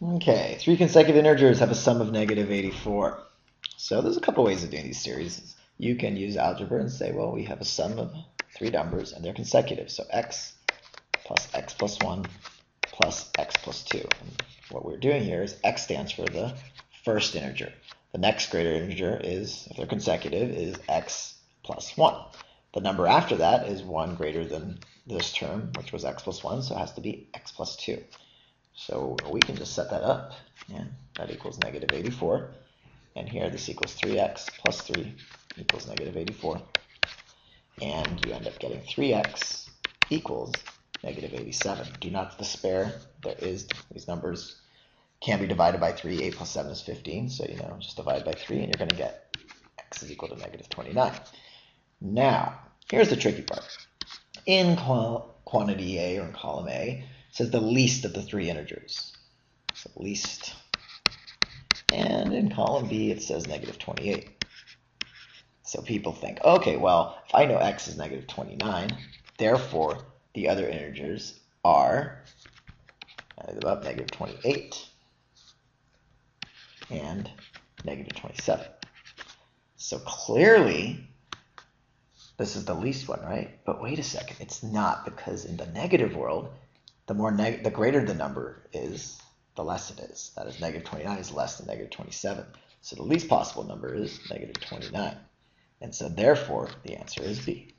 Okay, three consecutive integers have a sum of negative 84. So there's a couple ways of doing these series. You can use algebra and say, well, we have a sum of three numbers and they're consecutive. So x plus x plus 1 plus x plus 2. And what we're doing here is x stands for the first integer. The next greater integer is, if they're consecutive, is x plus 1. The number after that is 1 greater than this term, which was x plus 1, so it has to be x plus 2. So we can just set that up, and that equals negative 84. And here this equals 3x plus 3 equals negative 84. And you end up getting 3x equals negative 87. Do not despair. There is, these numbers can be divided by 3. 8 plus 7 is 15. So, you know, just divide by 3 and you're going to get x is equal to negative 29. Now, here's the tricky part. In quantity A or in column A, says the least of the three integers. So least. And in column B, it says negative 28. So people think, okay, well, if I know x is negative 29, therefore the other integers are about negative 28 and negative 27. So clearly, this is the least one, right? But wait a second, it's not because in the negative world, the more neg the greater the number is, the less it is. That is negative 29 is less than negative 27. So the least possible number is negative 29. And so therefore, the answer is B.